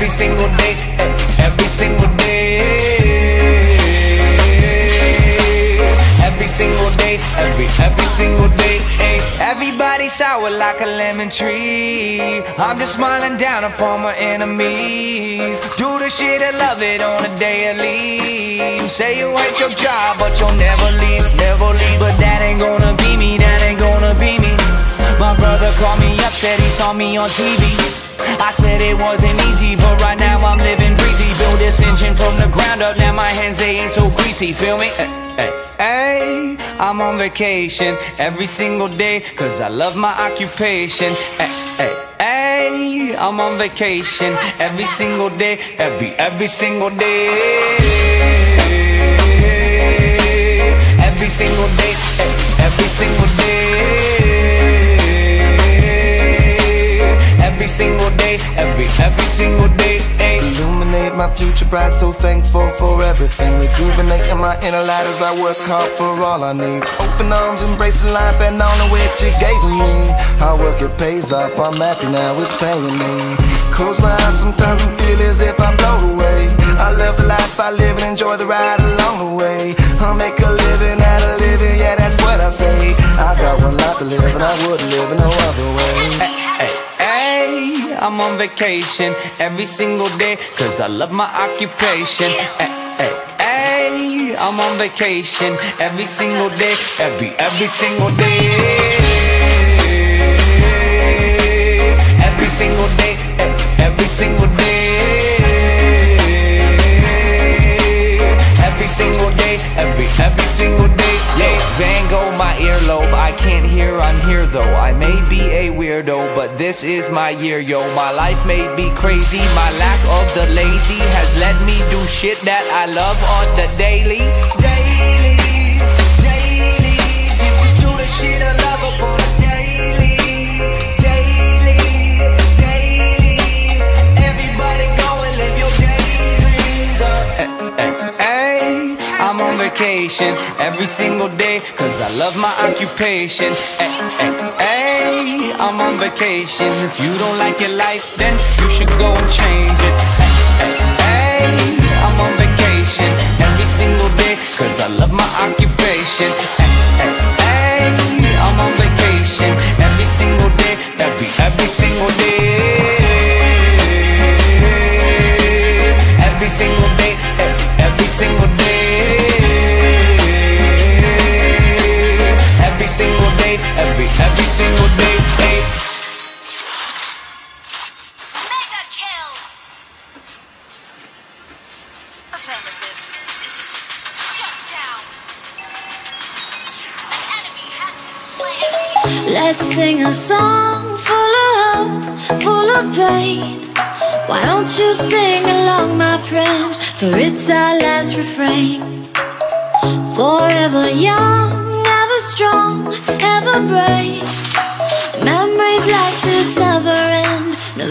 Every single day, every single day. Every single day, every, every single day. Everybody sour like a lemon tree. I'm just smiling down upon my enemies. Do the shit and love it on a daily. Say you hate your job, but you'll never leave, never leave. But that ain't gonna be me, that ain't gonna be me. My brother called me up, said he saw me on TV. I said it wasn't easy, but right now I'm living breezy. Build this engine from the ground up, now my hands they ain't so greasy. Feel me? Hey, hey, hey, I'm on vacation every single day, cause I love my occupation. Hey, hey, hey, I'm on vacation every single day, every, every single day. Every single day, eh, every single every, single day. Illuminate my future bright, so thankful for everything. Rejuvenating my inner light as I work hard for all I need. Open arms, embracing life, and all the which you gave me. Hard work, it pays off. I'm happy now, it's paying me. Close my eyes sometimes and feel as if I blow away. I love the life I live and enjoy the ride along the way. I'll make a living out of living, yeah, that's what I say. I got one life to live, and I wouldn't live in no other way. I'm on vacation every single day cause I love my occupation. Hey, hey, hey, I'm on vacation every single day, every, every single day. Hear, I'm here though. I may be a weirdo, but this is my year, yo. My life may be crazy. My lack of the lazy has let me do shit that I love on the. Daily, daily. Vacation every single day cause I love my occupation. Hey, hey, hey, I'm on vacation. If you don't like your life, then you should go and change it. Let's sing a song full of hope, full of pain. Why don't you sing along, my friend? For it's our last refrain. Forever young, ever strong, ever brave. Memories like this never end, no,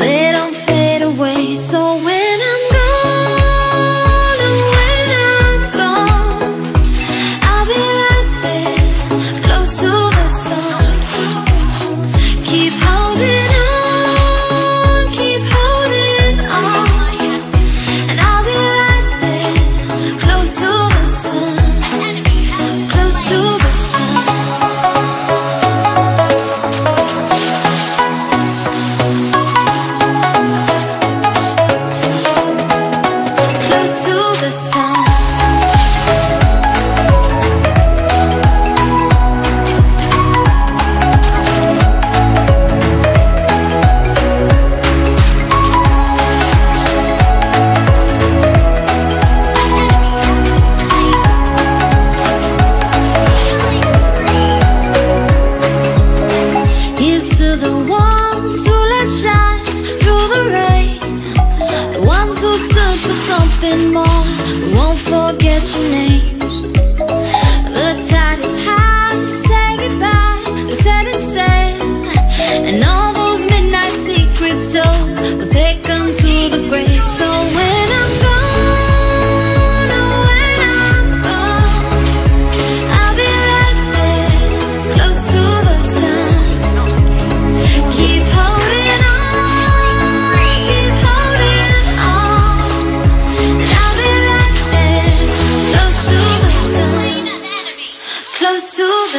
something more. Won't forget.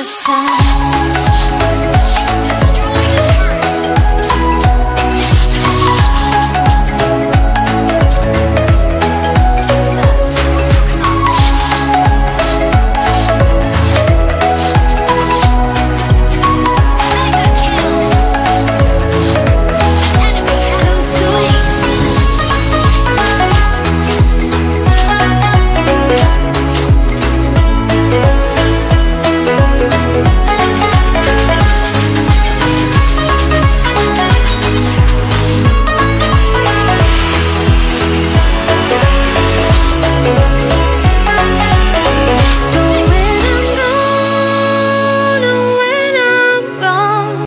side.